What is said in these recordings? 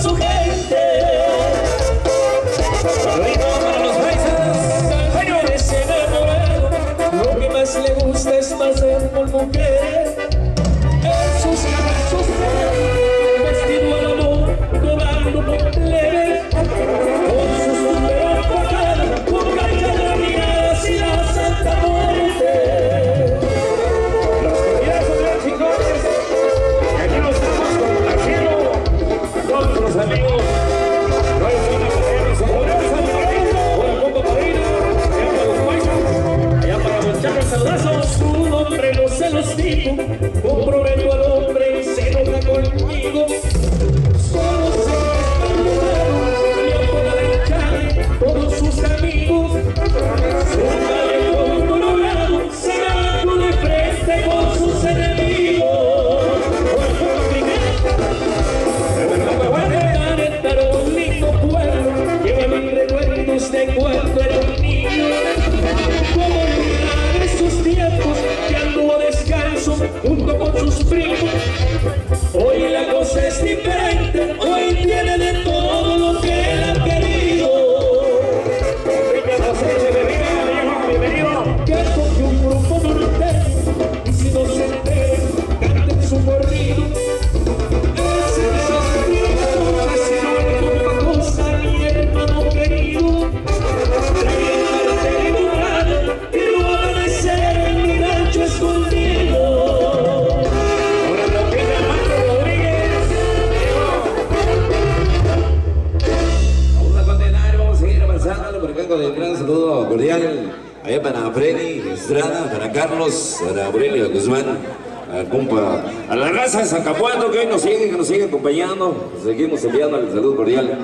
su gente. Lo para los paisas, señores enamorados, lo que más le gusta es pasar por mujeres. pelos cinco, comprou junto con sus primos. Hoy la cosa es diferente. Blanco de Trans, saludo cordial. Para Freddy Estrada, para Carlos, para Aurelio Guzmán, a, compa, a la raza de Zacapuato que hoy nos sigue, que nos sigue acompañando. Seguimos enviando el saludo cordial.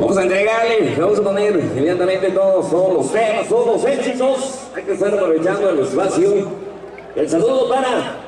Vamos a entregarle, vamos a poner evidentemente todos, todos los temas, todos los éxitos. Hay que estar aprovechando el espacio. El saludo para